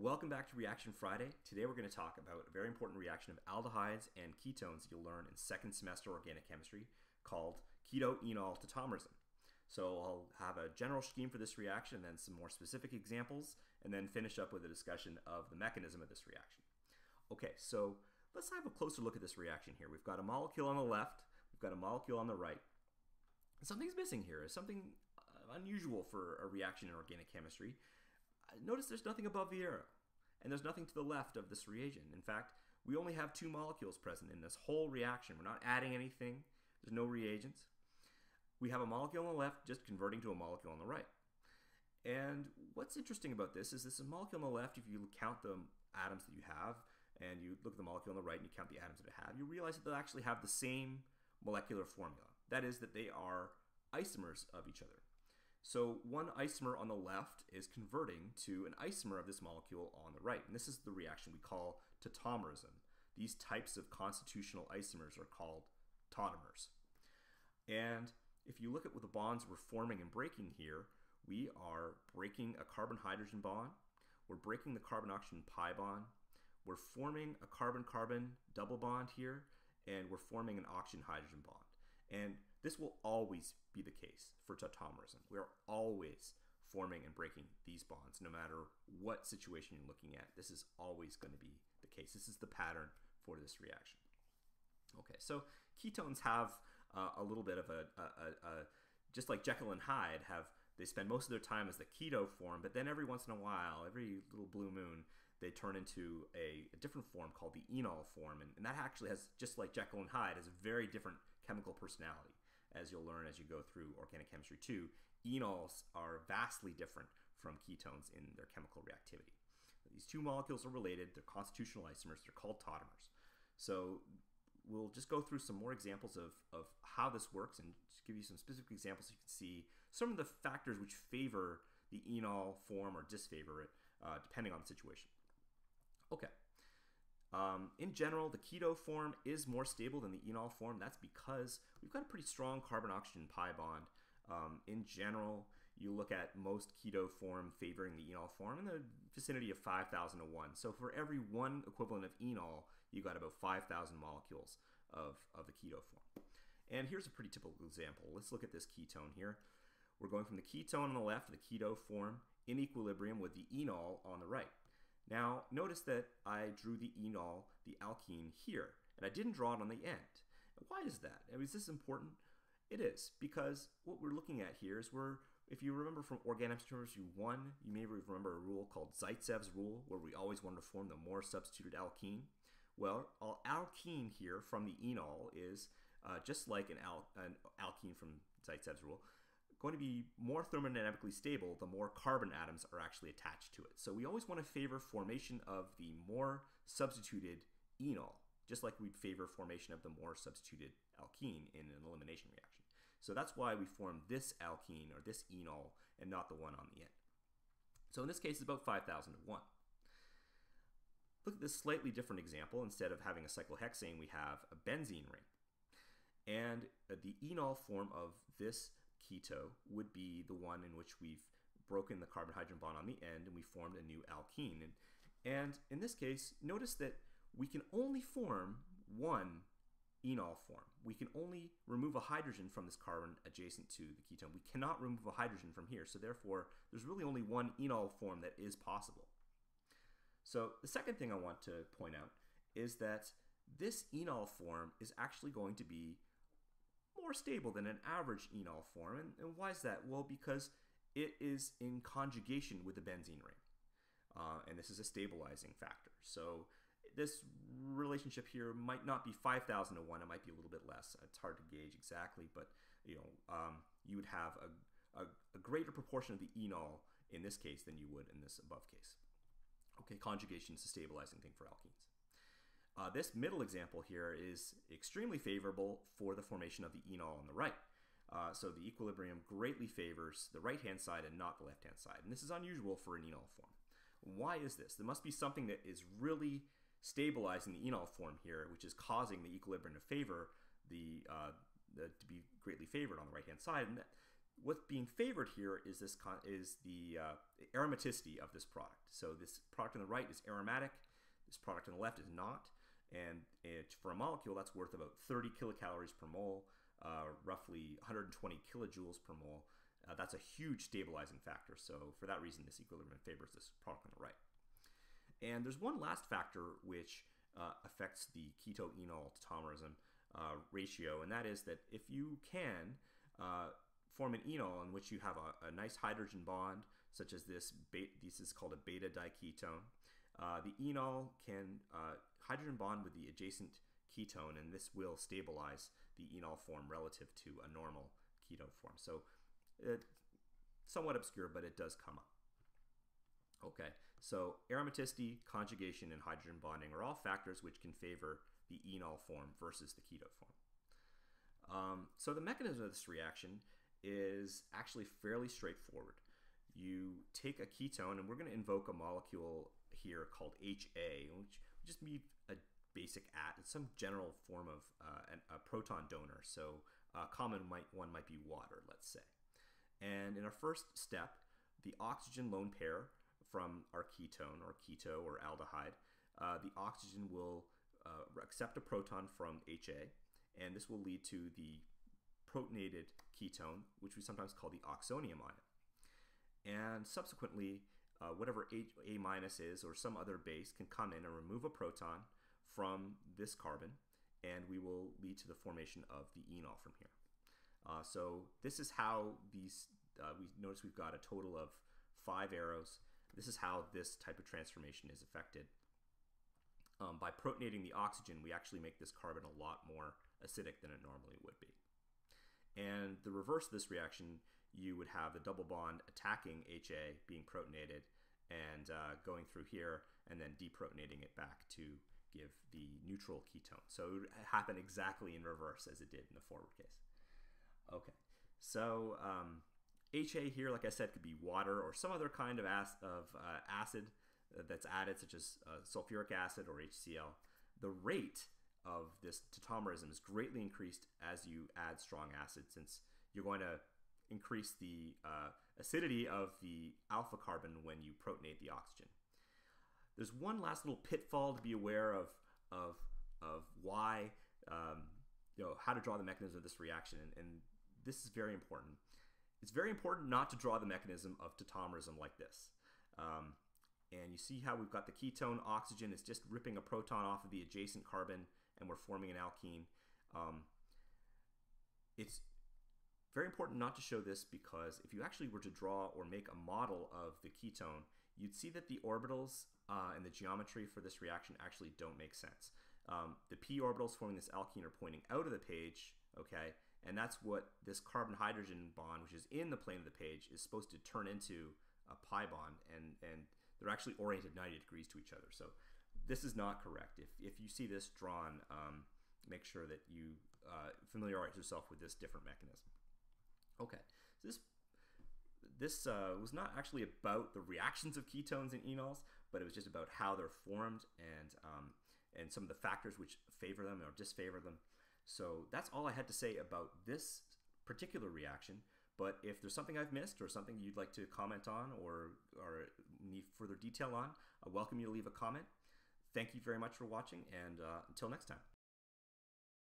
Welcome back to Reaction Friday. Today we're going to talk about a very important reaction of aldehydes and ketones that you'll learn in second semester organic chemistry called keto-enol tautomerism. So I'll have a general scheme for this reaction, then some more specific examples, and then finish up with a discussion of the mechanism of this reaction. Okay, so let's have a closer look at this reaction here. We've got a molecule on the left, we've got a molecule on the right. Something's missing here. Something uh, unusual for a reaction in organic chemistry notice there's nothing above the arrow, and there's nothing to the left of this reagent. In fact, we only have two molecules present in this whole reaction. We're not adding anything. There's no reagents. We have a molecule on the left just converting to a molecule on the right. And what's interesting about this is this molecule on the left, if you count the atoms that you have, and you look at the molecule on the right and you count the atoms that it have, you realize that they'll actually have the same molecular formula. That is, that they are isomers of each other. So one isomer on the left is converting to an isomer of this molecule on the right. And this is the reaction we call tautomerism. These types of constitutional isomers are called tautomers. And if you look at what the bonds we're forming and breaking here, we are breaking a carbon-hydrogen bond, we're breaking the carbon-oxygen pi bond, we're forming a carbon-carbon double bond here, and we're forming an oxygen-hydrogen bond. And this will always be the case for tautomerism. We are always forming and breaking these bonds, no matter what situation you're looking at. This is always going to be the case. This is the pattern for this reaction. Okay, so ketones have uh, a little bit of a, a, a, just like Jekyll and Hyde have, they spend most of their time as the keto form, but then every once in a while, every little blue moon, they turn into a, a different form called the enol form, and, and that actually has, just like Jekyll and Hyde, has a very different chemical personality as you'll learn as you go through organic chemistry 2, enols are vastly different from ketones in their chemical reactivity. These two molecules are related, they're constitutional isomers, they're called tautomers. So we'll just go through some more examples of, of how this works and give you some specific examples so you can see some of the factors which favor the enol form or disfavor it, uh, depending on the situation. Okay, um, in general, the keto form is more stable than the enol form. That's because we've got a pretty strong carbon-oxygen pi bond. Um, in general, you look at most keto form favoring the enol form in the vicinity of 5,000 to 1. So for every one equivalent of enol, you got about 5,000 molecules of, of the keto form. And here's a pretty typical example. Let's look at this ketone here. We're going from the ketone on the left, the keto form, in equilibrium with the enol on the right. Now, notice that I drew the enol, the alkene here, and I didn't draw it on the end. Why is that? I mean, is this important? It is, because what we're looking at here is we're, if you remember from Organic Chemistry 1, you may remember a rule called Zaitsev's rule, where we always want to form the more substituted alkene. Well, our alkene here from the enol is uh, just like an, al an alkene from Zaitsev's rule, going to be more thermodynamically stable the more carbon atoms are actually attached to it. So we always want to favor formation of the more substituted enol, just like we'd favor formation of the more substituted alkene in an elimination reaction. So that's why we form this alkene or this enol and not the one on the end. So in this case, it's about 5,000 to 1. Look at this slightly different example. Instead of having a cyclohexane, we have a benzene ring. And the enol form of this keto would be the one in which we've broken the carbon hydrogen bond on the end and we formed a new alkene. And, and in this case, notice that we can only form one enol form. We can only remove a hydrogen from this carbon adjacent to the ketone. We cannot remove a hydrogen from here, so therefore there's really only one enol form that is possible. So the second thing I want to point out is that this enol form is actually going to be more stable than an average enol form. And, and why is that? Well, because it is in conjugation with the benzene ring. Uh, and this is a stabilizing factor. So this relationship here might not be 5,000 to 1. It might be a little bit less. It's hard to gauge exactly, but you know, um, you would have a, a, a, greater proportion of the enol in this case than you would in this above case. Okay, conjugation is a stabilizing thing for alkenes. Uh, this middle example here is extremely favorable for the formation of the enol on the right. Uh, so the equilibrium greatly favors the right-hand side and not the left-hand side. And this is unusual for an enol form. Why is this? There must be something that is really stabilizing the enol form here, which is causing the equilibrium to favor the, uh, the to be greatly favored on the right-hand side. And that, what's being favored here is this is the uh, aromaticity of this product. So this product on the right is aromatic. This product on the left is not. And it, for a molecule, that's worth about 30 kilocalories per mole, uh, roughly 120 kilojoules per mole. Uh, that's a huge stabilizing factor. So for that reason, this equilibrium favors this product on the right. And there's one last factor which uh, affects the keto-enol tautomerism uh, ratio, and that is that if you can uh, form an enol in which you have a, a nice hydrogen bond, such as this, this is called a beta diketone, uh, the enol can uh, hydrogen bond with the adjacent ketone, and this will stabilize the enol form relative to a normal keto form. So, it, somewhat obscure, but it does come up. Okay, so aromaticity, conjugation, and hydrogen bonding are all factors which can favor the enol form versus the keto form. Um, so the mechanism of this reaction is actually fairly straightforward. You take a ketone, and we're going to invoke a molecule here called HA, which would just be a basic at. Some general form of uh, an, a proton donor. So a common might, one might be water, let's say. And in our first step, the oxygen lone pair from our ketone or keto or aldehyde, uh, the oxygen will uh, accept a proton from HA, and this will lead to the protonated ketone, which we sometimes call the oxonium ion. And subsequently, uh, whatever A, minus is or some other base can come in and remove a proton from this carbon, and we will lead to the formation of the enol from here. Uh, so this is how these, uh, we notice we've got a total of five arrows. This is how this type of transformation is affected. Um, by protonating the oxygen, we actually make this carbon a lot more acidic than it normally would be. And the reverse of this reaction, you would have the double bond attacking HA being protonated and uh, going through here and then deprotonating it back to give the neutral ketone. So it would happen exactly in reverse as it did in the forward case. Okay, so um, HA here, like I said, could be water or some other kind of, ac of uh, acid that's added, such as uh, sulfuric acid or HCl. The rate of this tautomerism is greatly increased as you add strong acid, since you're going to increase the uh, acidity of the alpha carbon when you protonate the oxygen. There's one last little pitfall to be aware of of, of why, um, you know, how to draw the mechanism of this reaction, and, and this is very important. It's very important not to draw the mechanism of tautomerism like this. Um, and you see how we've got the ketone oxygen is just ripping a proton off of the adjacent carbon and we're forming an alkene. Um, it's very important not to show this because if you actually were to draw or make a model of the ketone, you'd see that the orbitals uh, and the geometry for this reaction actually don't make sense. Um, the p orbitals forming this alkene are pointing out of the page, okay, and that's what this carbon-hydrogen bond, which is in the plane of the page, is supposed to turn into a pi bond, and, and they're actually oriented 90 degrees to each other. So this is not correct. If, if you see this drawn, um, make sure that you uh, familiarize yourself with this different mechanism. Okay, so this this uh, was not actually about the reactions of ketones and enols, but it was just about how they're formed and um, and some of the factors which favor them or disfavor them. So that's all I had to say about this particular reaction. But if there's something I've missed or something you'd like to comment on or, or need further detail on, I welcome you to leave a comment. Thank you very much for watching, and uh, until next time.